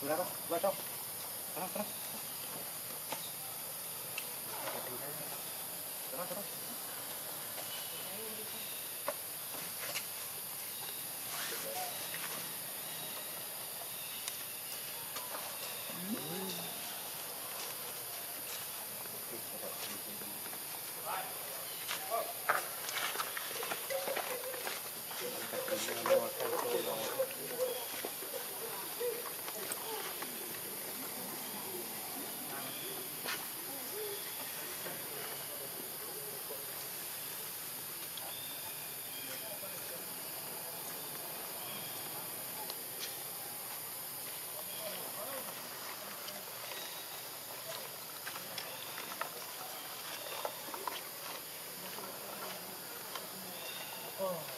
Cuidado, cuidado. Atrás, atrás. Atrás, atrás. 와. 어.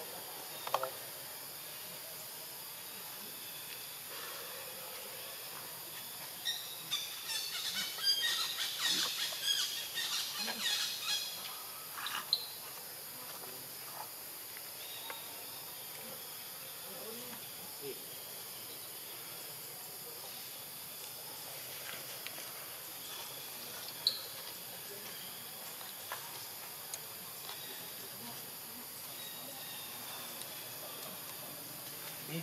Yeah.